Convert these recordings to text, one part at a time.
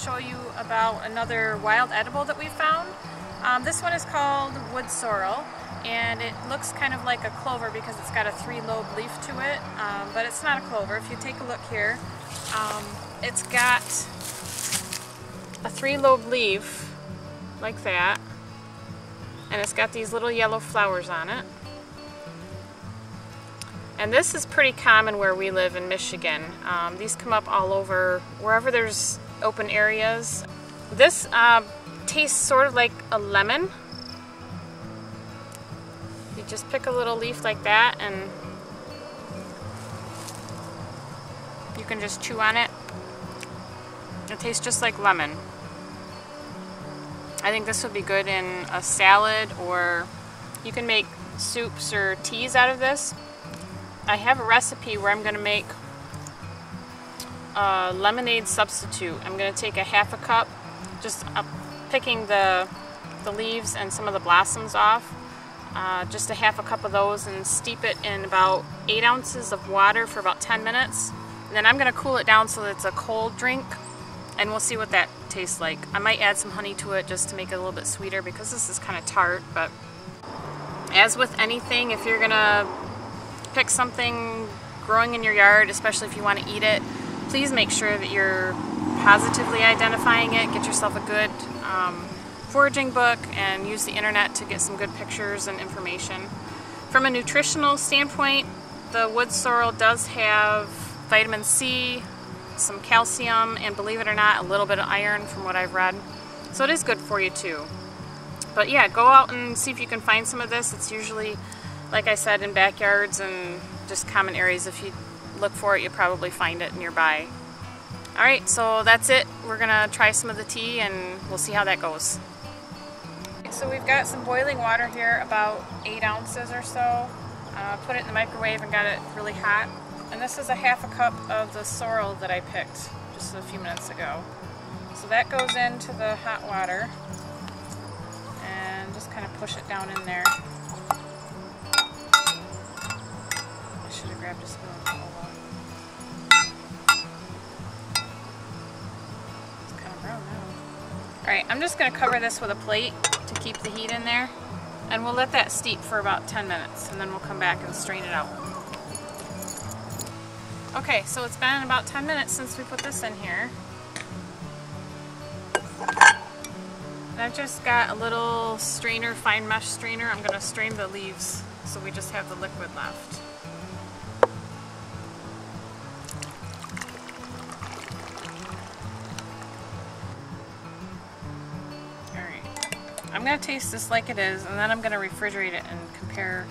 show you about another wild edible that we found. Um, this one is called wood sorrel and it looks kind of like a clover because it's got a three-lobe leaf to it, um, but it's not a clover. If you take a look here, um, it's got a three-lobe leaf like that, and it's got these little yellow flowers on it. And this is pretty common where we live in Michigan. Um, these come up all over, wherever there's open areas. This uh, tastes sort of like a lemon. You just pick a little leaf like that and you can just chew on it. It tastes just like lemon. I think this would be good in a salad or you can make soups or teas out of this. I have a recipe where I'm going to make a lemonade substitute. I'm going to take a half a cup, just uh, picking the, the leaves and some of the blossoms off, uh, just a half a cup of those and steep it in about 8 ounces of water for about 10 minutes. And then I'm going to cool it down so that it's a cold drink and we'll see what that tastes like. I might add some honey to it just to make it a little bit sweeter because this is kind of tart, but as with anything, if you're going to pick something growing in your yard, especially if you want to eat it, please make sure that you're positively identifying it. Get yourself a good um, foraging book and use the internet to get some good pictures and information. From a nutritional standpoint, the wood sorrel does have vitamin C, some calcium, and believe it or not, a little bit of iron from what I've read. So it is good for you too. But yeah, go out and see if you can find some of this. It's usually like I said, in backyards and just common areas. If you look for it, you'll probably find it nearby. Alright, so that's it. We're to try some of the tea and we'll see how that goes. So we've got some boiling water here, about 8 ounces or so. Uh, put it in the microwave and got it really hot. And this is a half a cup of the sorrel that I picked just a few minutes ago. So that goes into the hot water and just kind of push it down in there. Grabbed a spoon. It's kind of brown now. Alright, I'm just going to cover this with a plate to keep the heat in there. And we'll let that steep for about 10 minutes and then we'll come back and strain it out. Okay, so it's been about 10 minutes since we put this in here. And I've just got a little strainer, fine mesh strainer. I'm going to strain the leaves so we just have the liquid left. I'm going to taste this like it is, and then I'm going to refrigerate it and compare.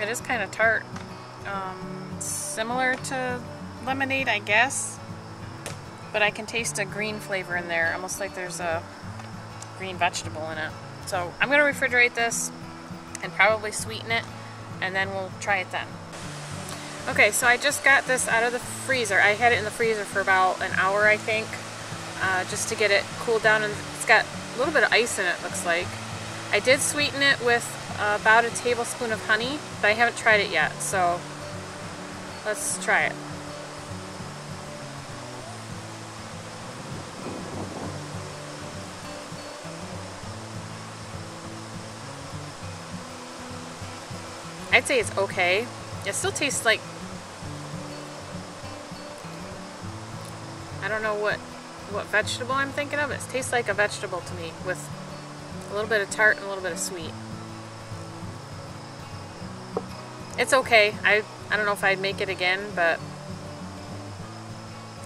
It is kind of tart. Um, similar to lemonade, I guess. But I can taste a green flavor in there, almost like there's a green vegetable in it. So I'm going to refrigerate this and probably sweeten it, and then we'll try it then. Okay, so I just got this out of the freezer. I had it in the freezer for about an hour, I think, uh, just to get it cooled down. And it's got a little bit of ice in it, looks like. I did sweeten it with about a tablespoon of honey, but I haven't tried it yet, so let's try it. I'd say it's okay. It still tastes like I don't know what what vegetable I'm thinking of. It tastes like a vegetable to me with a little bit of tart and a little bit of sweet. It's okay. I I don't know if I'd make it again, but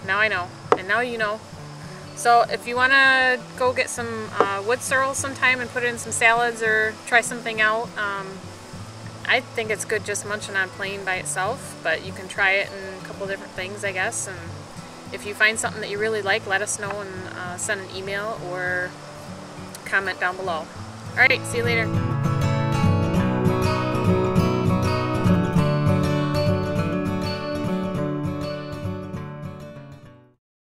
now I know. And now you know. So if you want to go get some uh, wood sorrel sometime and put it in some salads or try something out, um, I think it's good just munching on plain by itself, but you can try it in a couple different things, I guess. And if you find something that you really like, let us know and uh, send an email or comment down below. Alright, see you later.